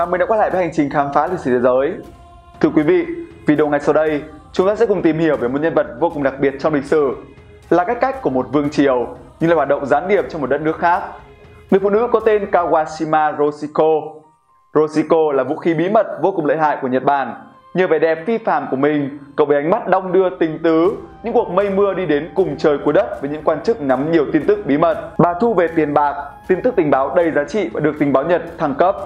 Chào mừng đã quay lại với hành trình khám phá lịch sử thế giới. Thưa quý vị, video ngay sau đây, chúng ta sẽ cùng tìm hiểu về một nhân vật vô cùng đặc biệt trong lịch sử, là cách cách của một vương triều, nhưng là hoạt động gián điệp trong một đất nước khác. Người phụ nữ có tên Kawashima Roshiko. Roshiko là vũ khí bí mật vô cùng lợi hại của Nhật Bản. Nhờ vẻ đẹp phi phàm của mình, cậu bé ánh mắt đong đưa tình tứ, những cuộc mây mưa đi đến cùng trời của đất với những quan chức nắm nhiều tin tức bí mật. Bà thu về tiền bạc, tin tức tình báo đầy giá trị và được tình báo Nhật thăng cấp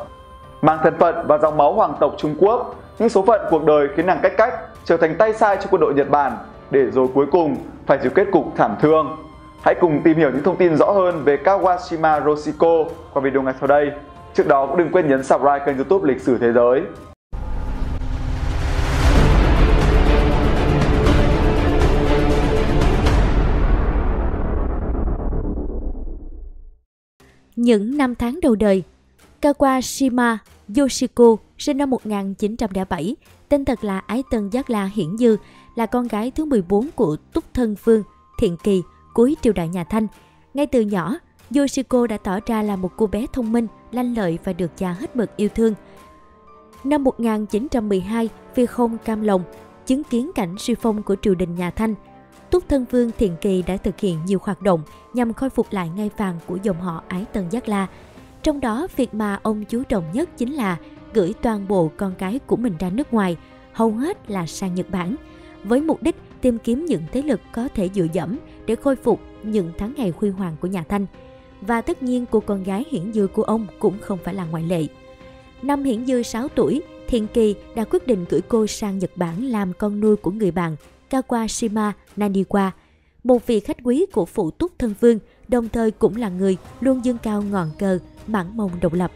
mang thân phận và dòng máu hoàng tộc Trung Quốc, những số phận cuộc đời khiến nàng cách cách trở thành tay sai cho quân đội Nhật Bản để rồi cuối cùng phải chịu kết cục thảm thương. Hãy cùng tìm hiểu những thông tin rõ hơn về Kawashima Roshiko qua video ngay sau đây. Trước đó cũng đừng quên nhấn subscribe kênh youtube Lịch sử Thế giới. Những năm tháng đầu đời, Kawashima Yoshiko sinh năm 1907, tên thật là Ái Tân Giác La Hiển Dư, là con gái thứ 14 của Túc Thân Vương Thiện Kỳ cuối triều đại nhà Thanh. Ngay từ nhỏ, Yoshiko đã tỏ ra là một cô bé thông minh, lanh lợi và được cha hết mực yêu thương. Năm 1912, vì không cam lòng, chứng kiến cảnh suy phong của triều đình nhà Thanh, Túc Thân Vương Thiện Kỳ đã thực hiện nhiều hoạt động nhằm khôi phục lại ngai vàng của dòng họ Ái Tân Giác La – trong đó, việc mà ông chú trọng nhất chính là gửi toàn bộ con cái của mình ra nước ngoài, hầu hết là sang Nhật Bản, với mục đích tìm kiếm những thế lực có thể dựa dẫm để khôi phục những tháng ngày huy hoàng của nhà Thanh. Và tất nhiên cô con gái hiển dư của ông cũng không phải là ngoại lệ. Năm hiển dư 6 tuổi, Thiên Kỳ đã quyết định gửi cô sang Nhật Bản làm con nuôi của người bạn Kawashima Naniwa, một vị khách quý của phụ túc thân vương, đồng thời cũng là người luôn dương cao ngọn cờ bản mông độc lập.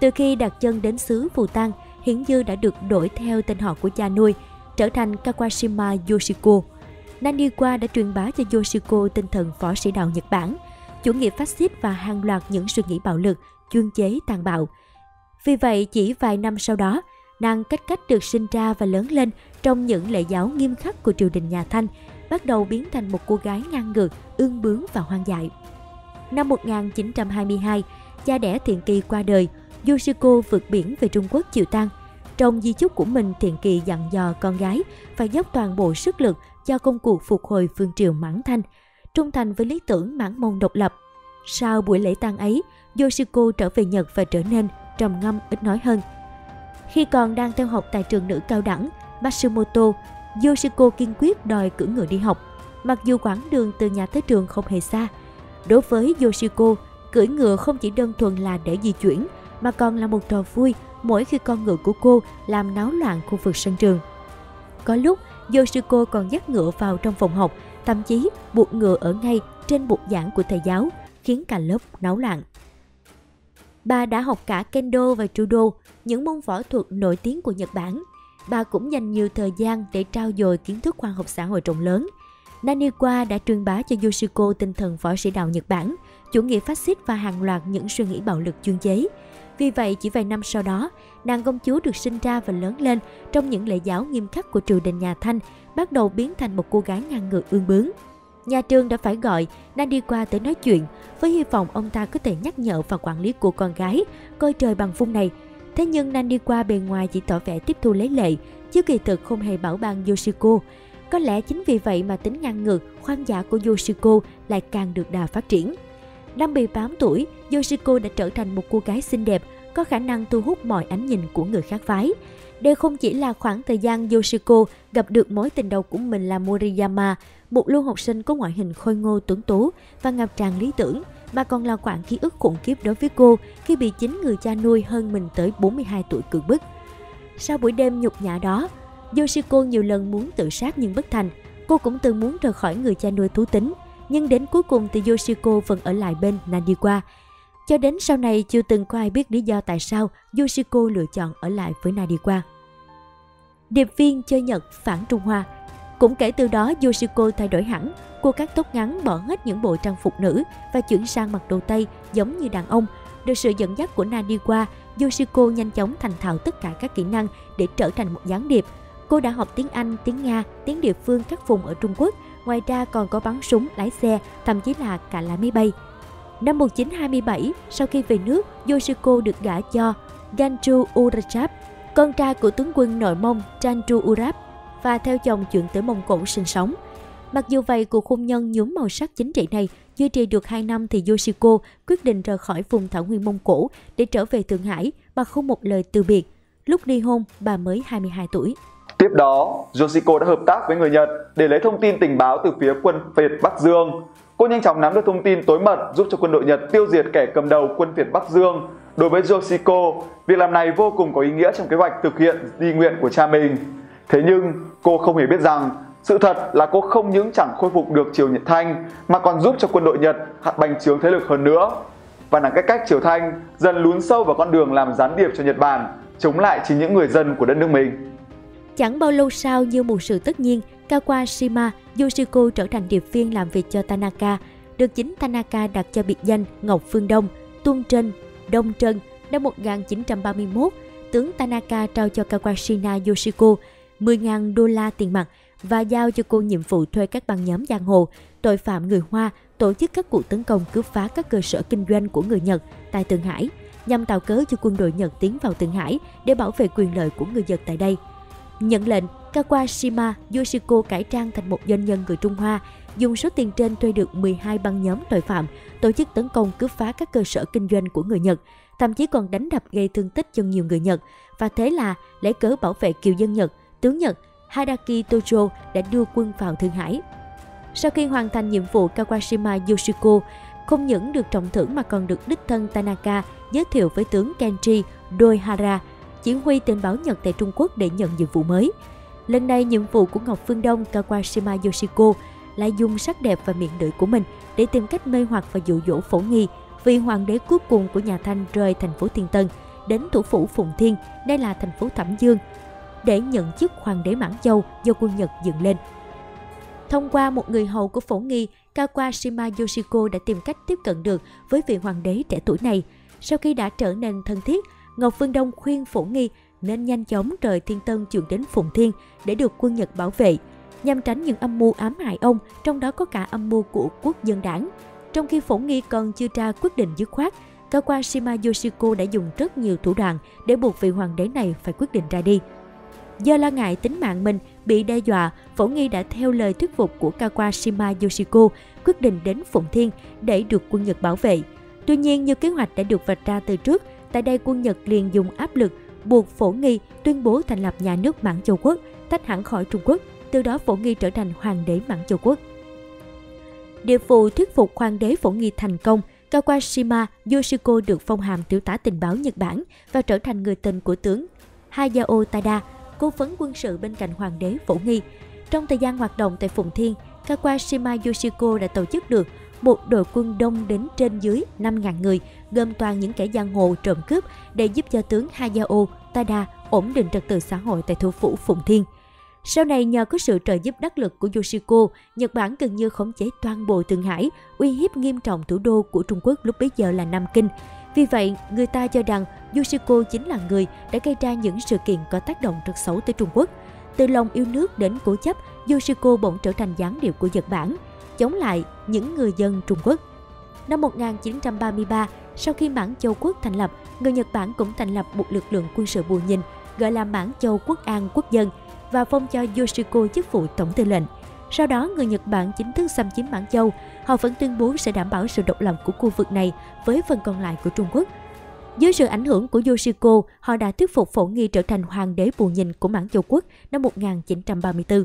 Từ khi đặt chân đến xứ Phù Tang, Hiển Dư đã được đổi theo tên họ của cha nuôi, trở thành Kawashima Yoshiko. Naniwa đã truyền bá cho Yoshiko tinh thần võ sĩ đạo Nhật Bản, chủ nghĩa phát xít và hàng loạt những suy nghĩ bạo lực, chuyên chế tàn bạo. Vì vậy, chỉ vài năm sau đó, nàng cách cách được sinh ra và lớn lên trong những lễ giáo nghiêm khắc của triều đình nhà Thanh, bắt đầu biến thành một cô gái ngang ngược, ương bướng và hoang dại. Năm 1922, cha đẻ Thiện Kỳ qua đời, Yoshiko vượt biển về Trung Quốc chịu tang. Trong di chúc của mình, Thiện Kỳ dặn dò con gái phải dốc toàn bộ sức lực cho công cuộc phục hồi phương triều Mãn Thanh, trung thành với lý tưởng mãn môn độc lập. Sau buổi lễ tang ấy, Yoshiko trở về Nhật và trở nên trầm ngâm ít nói hơn. Khi còn đang theo học tại trường nữ cao đẳng Matsumoto, Yoshiko kiên quyết đòi cưỡi ngựa đi học, mặc dù quãng đường từ nhà tới trường không hề xa. Đối với Yoshiko, Cưỡi ngựa không chỉ đơn thuần là để di chuyển, mà còn là một trò vui mỗi khi con ngựa của cô làm náo loạn khu vực sân trường. Có lúc, Yoshiko còn dắt ngựa vào trong phòng học, thậm chí buộc ngựa ở ngay trên bục giảng của thầy giáo, khiến cả lớp náo loạn. Bà đã học cả kendo và judo, những môn võ thuật nổi tiếng của Nhật Bản. Bà cũng dành nhiều thời gian để trao dồi kiến thức khoa học xã hội rộng lớn. Naniwa đã truyền bá cho Yoshiko tinh thần võ sĩ đạo Nhật Bản, chủ nghĩa phát xít và hàng loạt những suy nghĩ bạo lực chuyên chế. Vì vậy, chỉ vài năm sau đó, nàng công chúa được sinh ra và lớn lên trong những lễ giáo nghiêm khắc của triều đình nhà Thanh, bắt đầu biến thành một cô gái ngang ngược ương bướng. Nhà trường đã phải gọi Naniwa đi qua tới nói chuyện, với hy vọng ông ta có thể nhắc nhở và quản lý của con gái, coi trời bằng phun này. Thế nhưng nàng đi qua bề ngoài chỉ tỏ vẻ tiếp thu lấy lệ, chứ kỳ thực không hề bảo ban Yoshiko. Có lẽ chính vì vậy mà tính ngang ngược, khoan giả của Yoshiko lại càng được đà phát triển. Năm 18 tuổi, Yoshiko đã trở thành một cô gái xinh đẹp, có khả năng thu hút mọi ánh nhìn của người khác phái. Đây không chỉ là khoảng thời gian Yoshiko gặp được mối tình đầu của mình là Moriyama, một lưu học sinh có ngoại hình khôi ngô tuấn tú và ngập tràn lý tưởng, mà còn là khoảng ký ức khủng khiếp đối với cô khi bị chính người cha nuôi hơn mình tới 42 tuổi cưỡng bức. Sau buổi đêm nhục nhã đó, Yoshiko nhiều lần muốn tự sát nhưng bất thành. Cô cũng từng muốn rời khỏi người cha nuôi thú tính, nhưng đến cuối cùng thì Yoshiko vẫn ở lại bên Naniwa. Cho đến sau này chưa từng có ai biết lý do tại sao Yoshiko lựa chọn ở lại với Naniwa. Điệp viên chơi Nhật phản Trung Hoa cũng kể từ đó Yoshiko thay đổi hẳn, cô cắt tóc ngắn bỏ hết những bộ trang phục nữ và chuyển sang mặc đồ Tây giống như đàn ông. Được sự dẫn dắt của Naniwa, Yoshiko nhanh chóng thành thạo tất cả các kỹ năng để trở thành một gián điệp. Cô đã học tiếng Anh, tiếng Nga, tiếng địa phương các vùng ở Trung Quốc Ngoài ra còn có bắn súng, lái xe, thậm chí là cả lái máy bay. Năm 1927, sau khi về nước, Yoshiko được gả cho Ganju Urachap, con trai của tướng quân nội Mông Chanchu Urap và theo chồng chuyển tới Mông Cổ sinh sống. Mặc dù vậy, cuộc hôn nhân nhuốm màu sắc chính trị này duy trì được 2 năm thì Yoshiko quyết định rời khỏi vùng thảo nguyên Mông Cổ để trở về Thượng Hải mà không một lời từ biệt. Lúc ly hôn, bà mới 22 tuổi. Tiếp đó, Yoshiko đã hợp tác với người Nhật để lấy thông tin tình báo từ phía quân Việt Bắc Dương. Cô nhanh chóng nắm được thông tin tối mật giúp cho quân đội Nhật tiêu diệt kẻ cầm đầu quân Việt Bắc Dương. Đối với Yoshiko, việc làm này vô cùng có ý nghĩa trong kế hoạch thực hiện di nguyện của cha mình. Thế nhưng, cô không hề biết rằng sự thật là cô không những chẳng khôi phục được triều Nhật Thanh mà còn giúp cho quân đội Nhật bành trướng thế lực hơn nữa. Và là cách cách triều Thanh dần lún sâu vào con đường làm gián điệp cho Nhật Bản, chống lại chính những người dân của đất nước mình. Chẳng bao lâu sau như một sự tất nhiên, Kawashima Yoshiko trở thành điệp viên làm việc cho Tanaka, được chính Tanaka đặt cho biệt danh Ngọc Phương Đông, Tuân Trân, Đông Trân năm 1931. Tướng Tanaka trao cho Kawashina Yoshiko 10.000 đô la tiền mặt và giao cho cô nhiệm vụ thuê các băng nhóm giang hồ, tội phạm người Hoa tổ chức các cuộc tấn công cướp phá các cơ sở kinh doanh của người Nhật tại Thượng Hải, nhằm tạo cớ cho quân đội Nhật tiến vào Thượng Hải để bảo vệ quyền lợi của người Nhật tại đây. Nhận lệnh, Kawashima Yoshiko cải trang thành một doanh nhân người Trung Hoa, dùng số tiền trên thuê được 12 băng nhóm tội phạm, tổ chức tấn công cướp phá các cơ sở kinh doanh của người Nhật, thậm chí còn đánh đập gây thương tích cho nhiều người Nhật. Và thế là, lấy cớ bảo vệ kiều dân Nhật, tướng Nhật Hadaki Tojo đã đưa quân vào Thượng Hải. Sau khi hoàn thành nhiệm vụ, Kawashima Yoshiko không những được trọng thưởng mà còn được đích thân Tanaka giới thiệu với tướng Kenji Doihara, chỉ huy tình báo Nhật tại Trung Quốc để nhận nhiệm vụ mới. Lần này, nhiệm vụ của Ngọc Phương Đông Kawashima Yoshiko là dùng sắc đẹp và miệng lưỡi của mình để tìm cách mê hoặc và dụ dỗ phổ nghi vì hoàng đế cuối cùng của nhà Thanh rời thành phố Thiên Tân đến thủ phủ Phụng Thiên, đây là thành phố Thẩm Dương, để nhận chức hoàng đế Mãn Châu do quân Nhật dựng lên. Thông qua một người hầu của phổ nghi, Kawashima Yoshiko đã tìm cách tiếp cận được với vị hoàng đế trẻ tuổi này. Sau khi đã trở nên thân thiết, Ngọc Phương Đông khuyên phổ nghi nên nhanh chóng rời Thiên Tân chuyển đến Phụng Thiên để được quân Nhật bảo vệ, nhằm tránh những âm mưu ám hại ông, trong đó có cả âm mưu của quốc dân đảng. Trong khi phổ nghi còn chưa ra quyết định dứt khoát, Kawashima Yoshiko đã dùng rất nhiều thủ đoạn để buộc vị hoàng đế này phải quyết định ra đi. Do lo ngại tính mạng mình bị đe dọa, Phổ Nghi đã theo lời thuyết phục của Kawashima Yoshiko quyết định đến Phụng Thiên để được quân Nhật bảo vệ. Tuy nhiên, như kế hoạch đã được vạch ra từ trước, tại đây quân Nhật liền dùng áp lực buộc Phổ Nghi tuyên bố thành lập nhà nước Mãn Châu Quốc, tách hẳn khỏi Trung Quốc, từ đó Phổ Nghi trở thành hoàng đế Mãn Châu Quốc. Điều vụ thuyết phục hoàng đế Phổ Nghi thành công, Kawashima Yoshiko được phong hàm tiểu tá tình báo Nhật Bản và trở thành người tình của tướng Hayao Tada, cố vấn quân sự bên cạnh hoàng đế Phổ Nghi. Trong thời gian hoạt động tại Phụng Thiên, Kawashima Yoshiko đã tổ chức được một đội quân đông đến trên dưới 5.000 người, gồm toàn những kẻ giang hồ trộm cướp để giúp cho tướng Hayao Tada ổn định trật tự xã hội tại thủ phủ Phụng Thiên. Sau này nhờ có sự trợ giúp đắc lực của Yoshiko, Nhật Bản gần như khống chế toàn bộ Thượng Hải, uy hiếp nghiêm trọng thủ đô của Trung Quốc lúc bấy giờ là Nam Kinh. Vì vậy, người ta cho rằng Yoshiko chính là người đã gây ra những sự kiện có tác động rất xấu tới Trung Quốc. Từ lòng yêu nước đến cố chấp, Yoshiko bỗng trở thành gián điệp của Nhật Bản, chống lại những người dân Trung Quốc. Năm 1933, sau khi Mãn Châu Quốc thành lập, người Nhật Bản cũng thành lập một lực lượng quân sự bù nhìn gọi là Mãn Châu Quốc an Quốc dân và phong cho Yoshiko chức vụ tổng tư lệnh. Sau đó, người Nhật Bản chính thức xâm chiếm Mãn Châu. Họ vẫn tuyên bố sẽ đảm bảo sự độc lập của khu vực này với phần còn lại của Trung Quốc. Dưới sự ảnh hưởng của Yoshiko, họ đã thuyết phục Phổ Nghi trở thành hoàng đế bù nhìn của Mãn Châu Quốc năm 1934.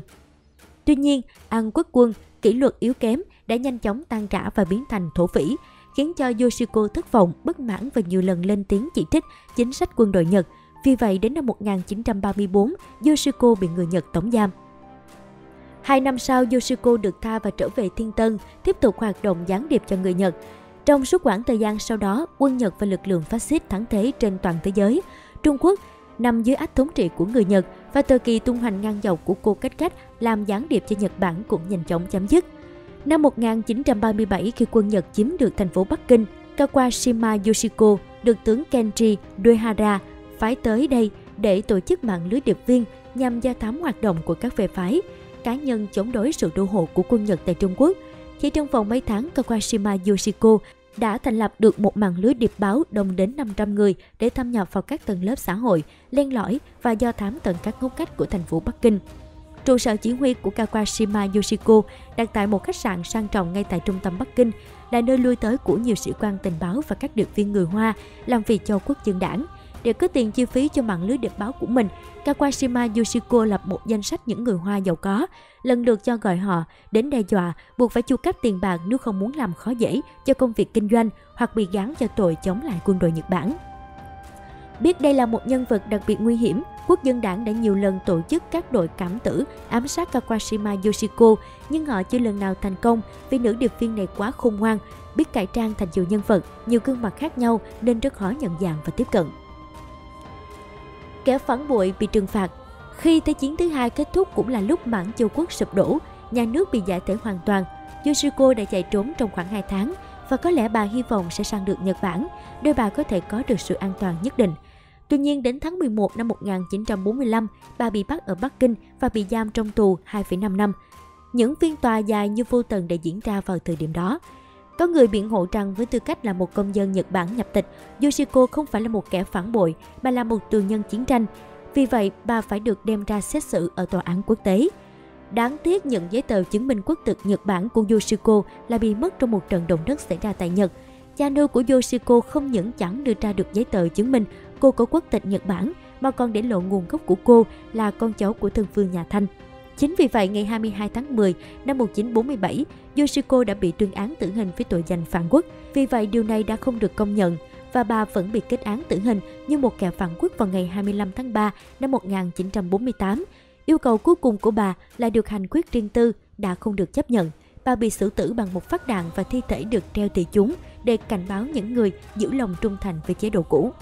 Tuy nhiên, An quốc quân, kỷ luật yếu kém đã nhanh chóng tan rã và biến thành thổ phỉ, khiến cho Yoshiko thất vọng, bất mãn và nhiều lần lên tiếng chỉ trích chính sách quân đội Nhật. Vì vậy, đến năm 1934, Yoshiko bị người Nhật tống giam. Hai năm sau, Yoshiko được tha và trở về Thiên Tân, tiếp tục hoạt động gián điệp cho người Nhật. Trong suốt quãng thời gian sau đó, quân Nhật và lực lượng phát xít thắng thế trên toàn thế giới. Trung Quốc nằm dưới ách thống trị của người Nhật và thời kỳ tung hoành ngang dọc của cô cách cách làm gián điệp cho Nhật Bản cũng nhanh chóng chấm dứt. Năm 1937 khi quân Nhật chiếm được thành phố Bắc Kinh, Kawashima Yoshiko được tướng Kenji Doihara phái tới đây để tổ chức mạng lưới điệp viên nhằm gia thám hoạt động của các phe phái, cá nhân chống đối sự đô hộ của quân Nhật tại Trung Quốc. Chỉ trong vòng mấy tháng, Kawashima Yoshiko đã thành lập được một mạng lưới điệp báo đông đến 500 người để thâm nhập vào các tầng lớp xã hội, len lỏi và do thám tận các ngóc cách của thành phố Bắc Kinh. Trụ sở chỉ huy của Kawashima Yoshiko đặt tại một khách sạn sang trọng ngay tại trung tâm Bắc Kinh, là nơi lui tới của nhiều sĩ quan tình báo và các điệp viên người Hoa làm việc cho quốc dân đảng. Để có tiền chi phí cho mạng lưới điệp báo của mình, Kawashima Yoshiko lập một danh sách những người Hoa giàu có, lần lượt cho gọi họ đến đe dọa, buộc phải chu cấp tiền bạc nếu không muốn làm khó dễ cho công việc kinh doanh hoặc bị gán cho tội chống lại quân đội Nhật Bản. Biết đây là một nhân vật đặc biệt nguy hiểm, quốc dân đảng đã nhiều lần tổ chức các đội cảm tử ám sát Kawashima Yoshiko, nhưng họ chưa lần nào thành công vì nữ điệp viên này quá khôn ngoan, biết cải trang thành nhiều nhân vật, nhiều gương mặt khác nhau nên rất khó nhận dạng và tiếp cận. Kẻ phản bội bị trừng phạt Khi Thế chiến thứ hai kết thúc cũng là lúc Mãn Châu Quốc sụp đổ, nhà nước bị giải thể hoàn toàn. Yoshiko đã chạy trốn trong khoảng 2 tháng và có lẽ bà hy vọng sẽ sang được Nhật Bản, nơi bà có thể có được sự an toàn nhất định. Tuy nhiên, đến tháng 11 năm 1945, bà bị bắt ở Bắc Kinh và bị giam trong tù 2,5 năm. Những phiên tòa dài như vô tận đã diễn ra vào thời điểm đó. Có người biện hộ rằng với tư cách là một công dân Nhật Bản nhập tịch, Yoshiko không phải là một kẻ phản bội, mà là một tù nhân chiến tranh. Vì vậy, bà phải được đem ra xét xử ở tòa án quốc tế. Đáng tiếc những giấy tờ chứng minh quốc tịch Nhật Bản của Yoshiko là bị mất trong một trận động đất xảy ra tại Nhật. Cha nuôi của Yoshiko không những chẳng đưa ra được giấy tờ chứng minh cô có quốc tịch Nhật Bản, mà còn để lộ nguồn gốc của cô là con cháu của thân vương nhà Thanh. Chính vì vậy, ngày 22 tháng 10 năm 1947, Yoshiko đã bị tuyên án tử hình với tội danh phản quốc. Vì vậy, điều này đã không được công nhận và bà vẫn bị kết án tử hình như một kẻ phản quốc vào ngày 25 tháng 3 năm 1948. Yêu cầu cuối cùng của bà là được hành quyết riêng tư đã không được chấp nhận. Bà bị xử tử bằng một phát đạn và thi thể được treo tỳ chúng để cảnh báo những người giữ lòng trung thành với chế độ cũ.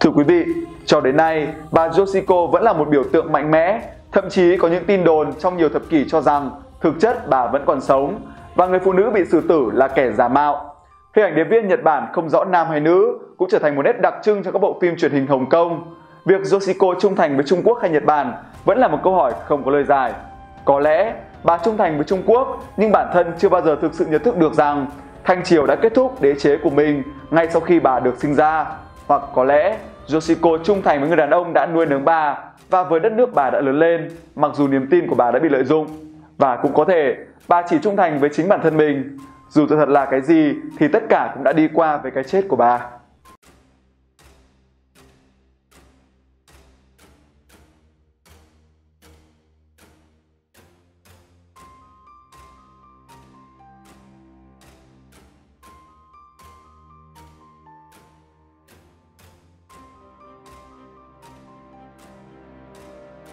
Thưa quý vị, cho đến nay, bà Yoshiko vẫn là một biểu tượng mạnh mẽ. Thậm chí có những tin đồn trong nhiều thập kỷ cho rằng thực chất bà vẫn còn sống và người phụ nữ bị xử tử là kẻ giả mạo. Hình ảnh điệp viên Nhật Bản không rõ nam hay nữ cũng trở thành một nét đặc trưng trong các bộ phim truyền hình Hồng Kông. Việc Yoshiko trung thành với Trung Quốc hay Nhật Bản vẫn là một câu hỏi không có lời giải. Có lẽ bà trung thành với Trung Quốc, nhưng bản thân chưa bao giờ thực sự nhận thức được rằng Thanh Triều đã kết thúc đế chế của mình ngay sau khi bà được sinh ra. Hoặc có lẽ Yoshiko trung thành với người đàn ông đã nuôi nấng bà và với đất nước bà đã lớn lên, mặc dù niềm tin của bà đã bị lợi dụng. Và cũng có thể bà chỉ trung thành với chính bản thân mình. Dù thật là cái gì thì tất cả cũng đã đi qua với cái chết của bà.